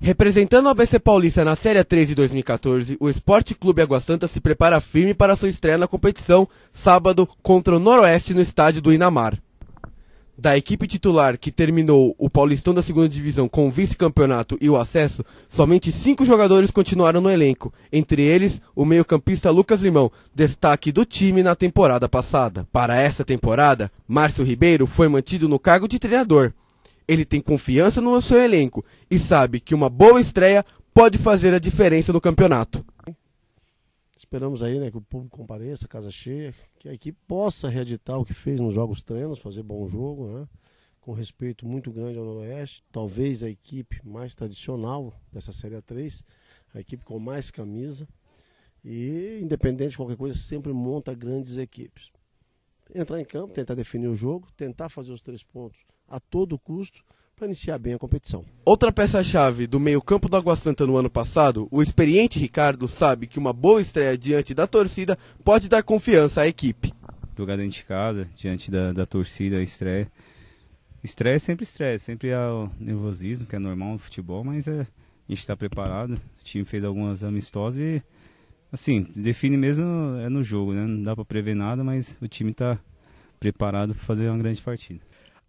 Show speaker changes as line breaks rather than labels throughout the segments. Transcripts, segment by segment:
Representando o ABC Paulista na Série 3 de 2014, o Esporte Clube Água Santa se prepara firme para sua estreia na competição, sábado, contra o Noroeste no estádio do Inamar. Da equipe titular que terminou o Paulistão da segunda divisão com o vice-campeonato e o acesso, somente cinco jogadores continuaram no elenco, entre eles o meio-campista Lucas Limão, destaque do time na temporada passada. Para essa temporada, Márcio Ribeiro foi mantido no cargo de treinador. Ele tem confiança no seu elenco e sabe que uma boa estreia pode fazer a diferença no campeonato.
Esperamos aí né, que o público compareça, casa cheia, que a equipe possa reeditar o que fez nos jogos treinos, fazer bom jogo, né, com respeito muito grande ao Noroeste. Talvez a equipe mais tradicional dessa Série A3, a equipe com mais camisa. E, independente de qualquer coisa, sempre monta grandes equipes. Entrar em campo, tentar definir o jogo, tentar fazer os três pontos a todo custo para iniciar bem a competição.
Outra peça-chave do meio-campo do Água Santa no ano passado, o experiente Ricardo sabe que uma boa estreia diante da torcida pode dar confiança à equipe.
Jogar dentro de casa, diante da, da torcida, estreia. Estreia é sempre estreia, sempre há o nervosismo, que é normal no futebol, mas é, a gente está preparado. O time fez algumas amistosas e, assim, define mesmo é no jogo, né? Não dá para prever nada, mas o time está preparado para fazer uma grande partida.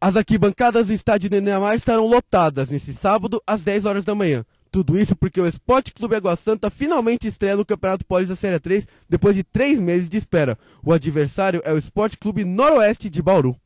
As arquibancadas do estádio de Neymar estarão lotadas nesse sábado às 10 horas da manhã. Tudo isso porque o Esporte Clube Água Santa finalmente estreia no Campeonato Paulista Série 3 depois de três meses de espera. O adversário é o Esporte Clube Noroeste de Bauru.